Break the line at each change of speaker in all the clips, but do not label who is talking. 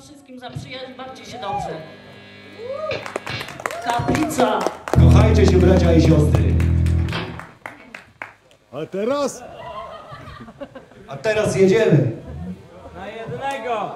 Wszystkim za przyjaźń. Bawcie się dobrze. Kaplica.
Kochajcie się bracia i siostry.
A teraz?
A teraz jedziemy.
Na jednego.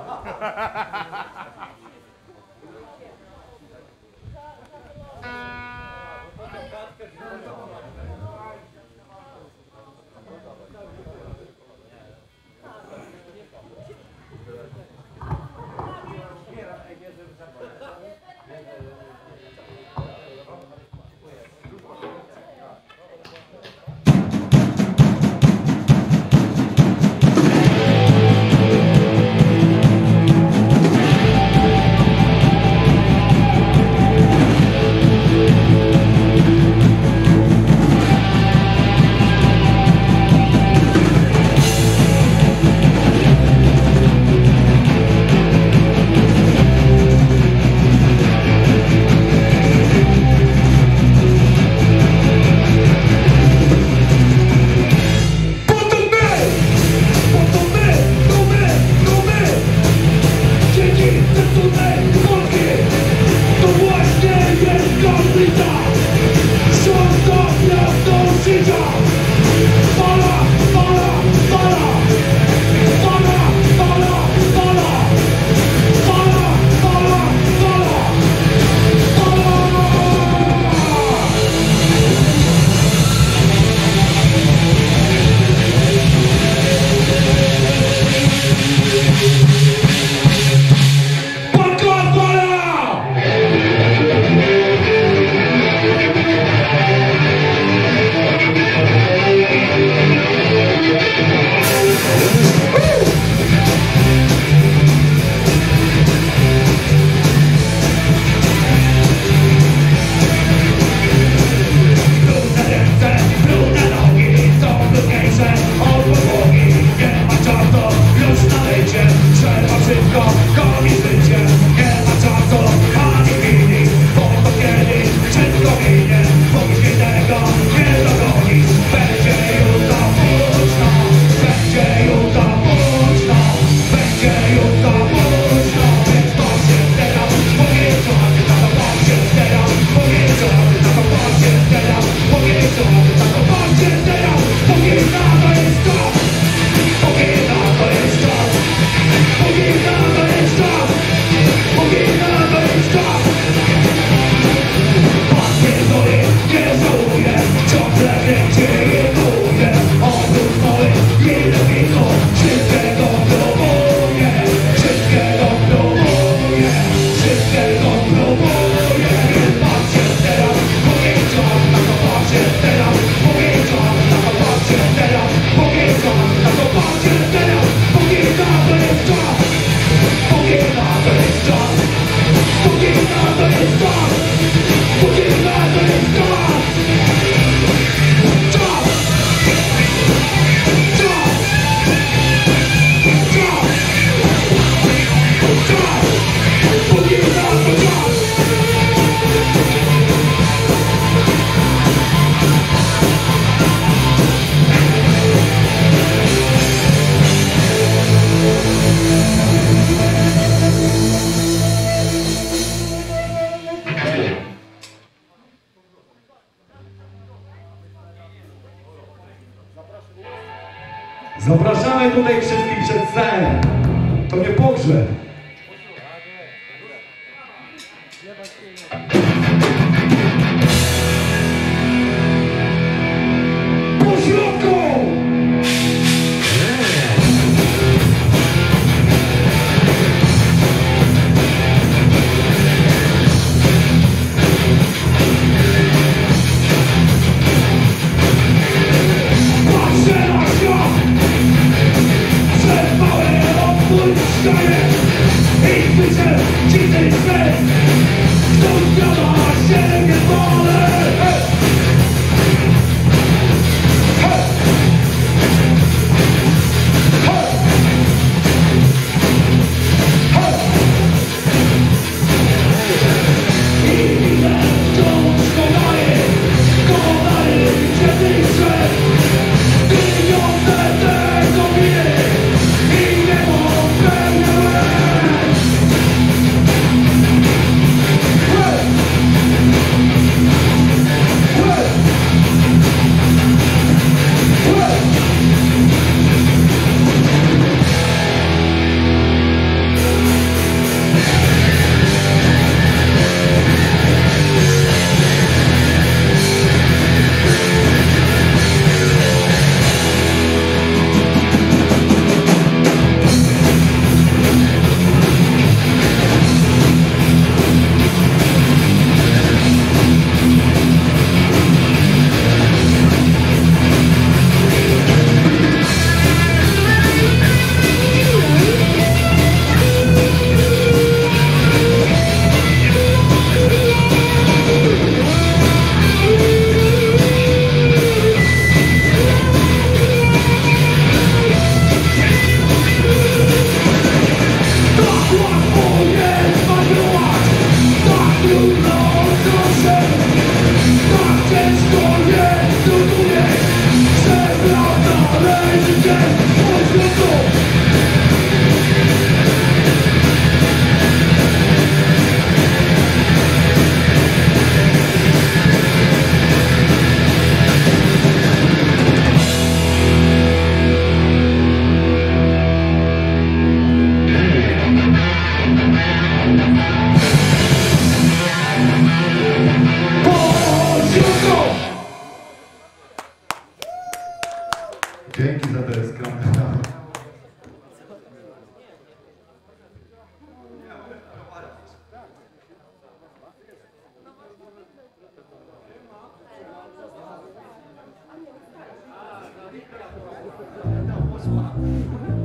说。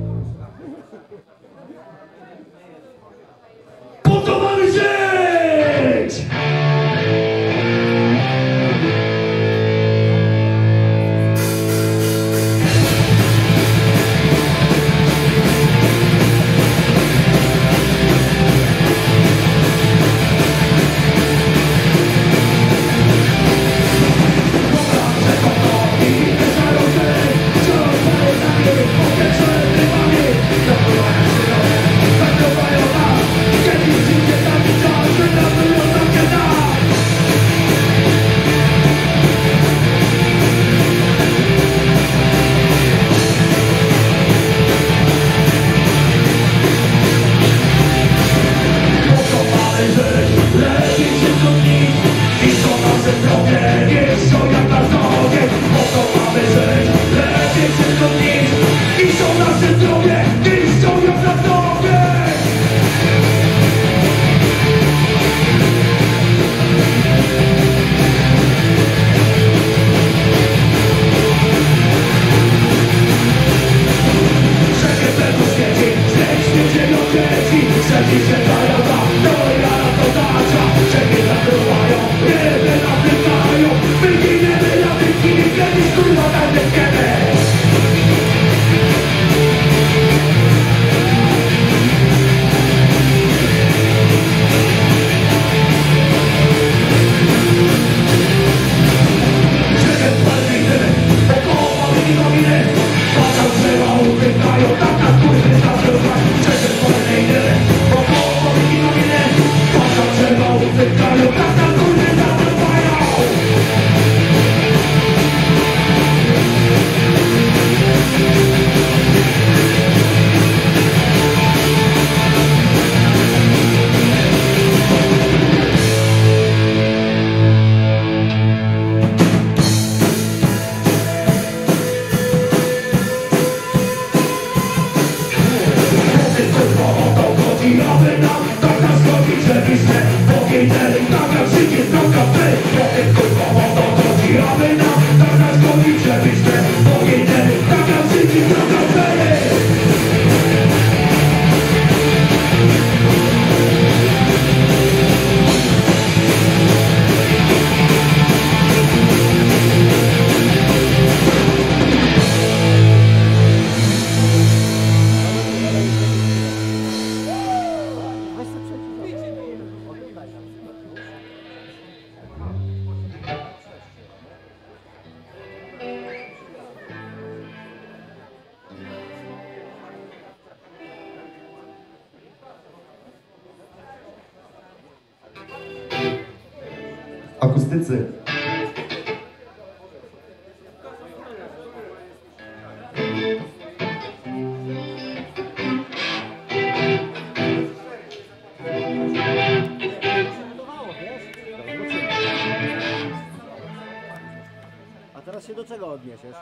czego odniesiesz?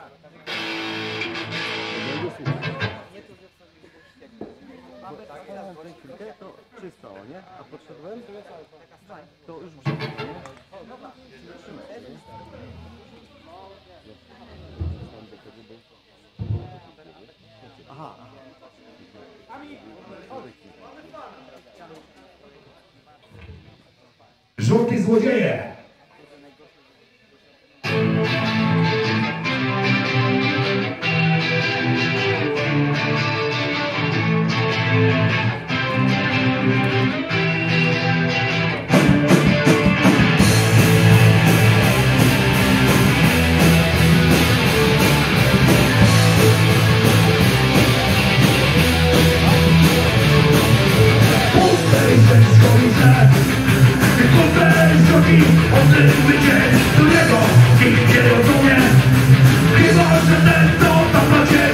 Chwilkę, to czysto, nie? A podszedłem, to już brzydko, nie? Aha.
Żółty złodzieje!
drogi Odzyskły cię do niego Nikt nie rozumie. Chyba, że ten
to tam
na ciebie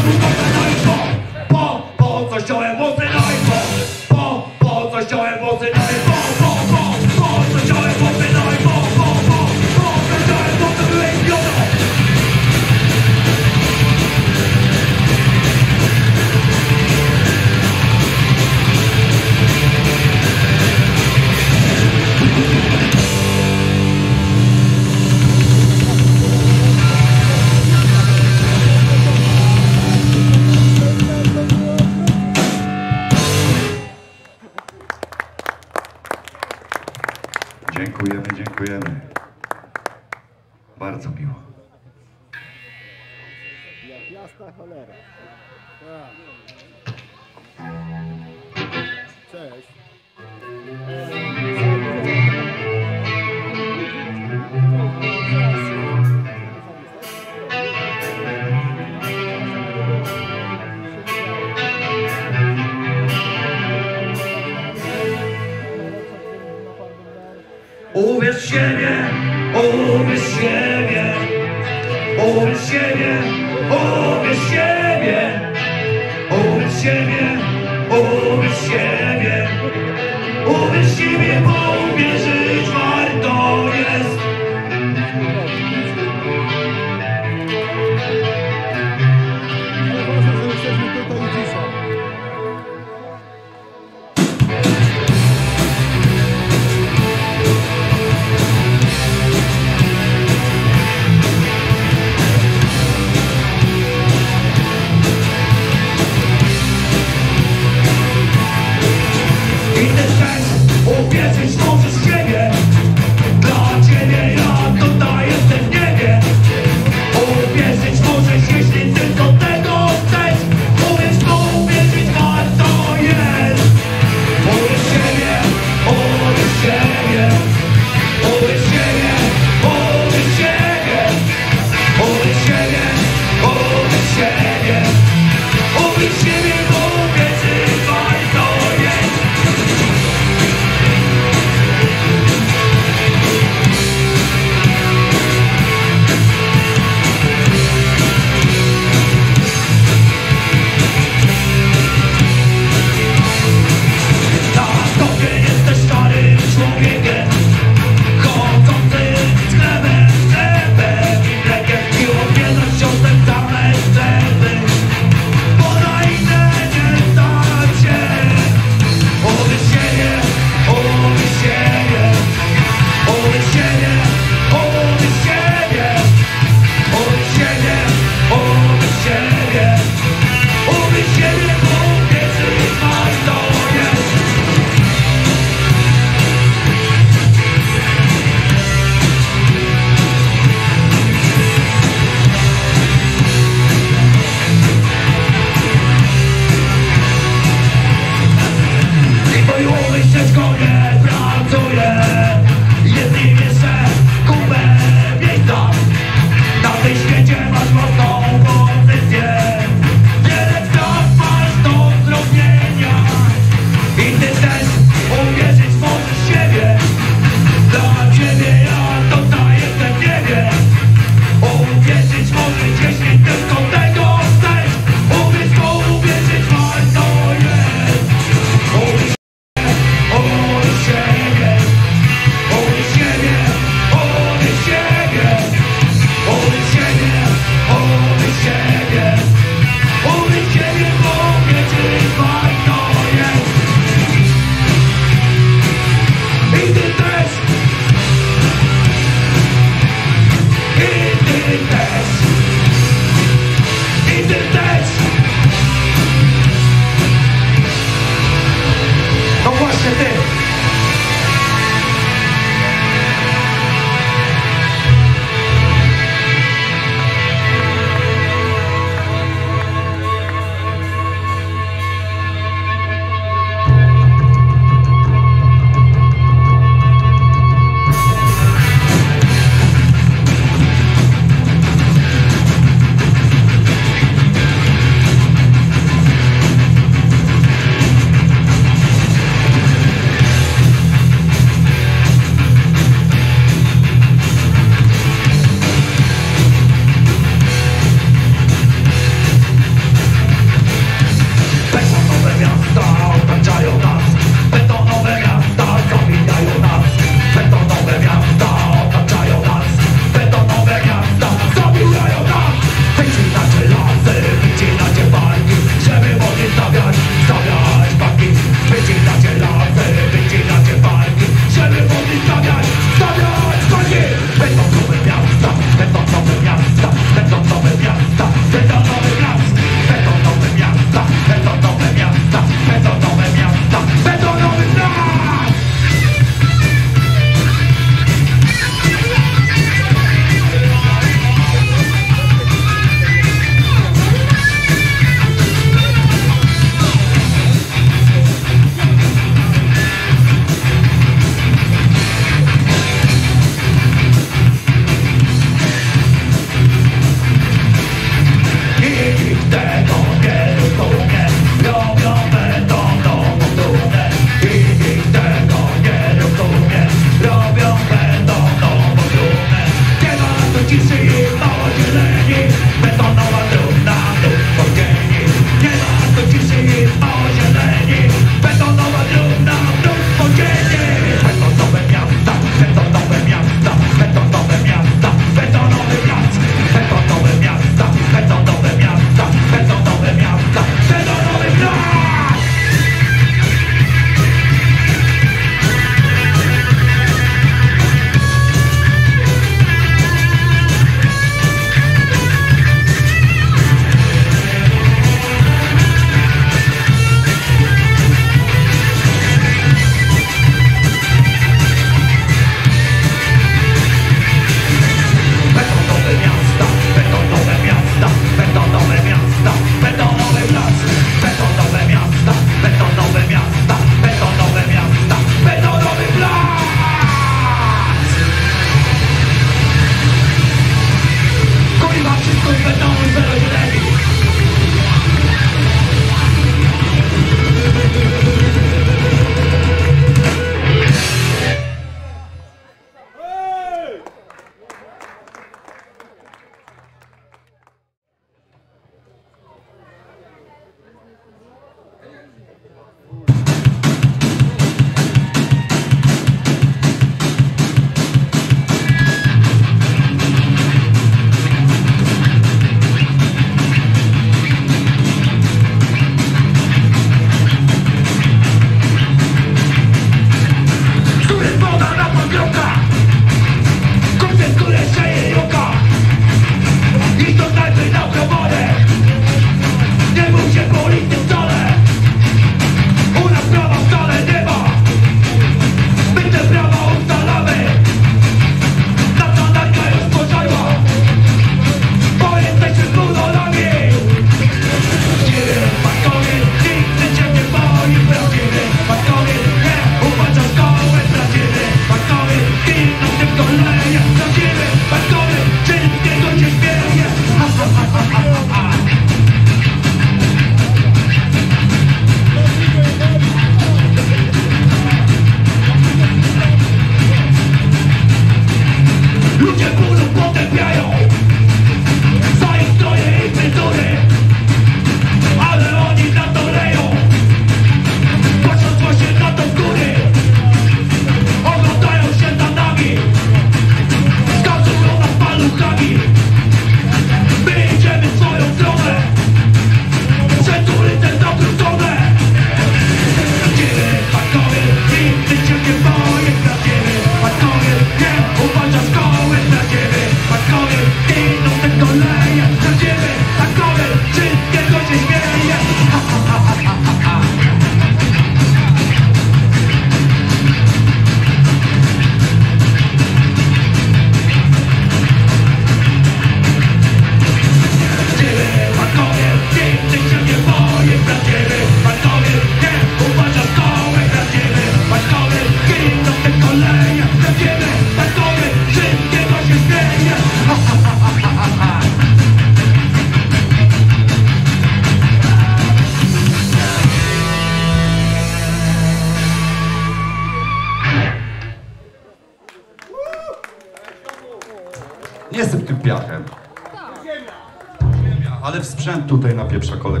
sprzęt
tutaj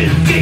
you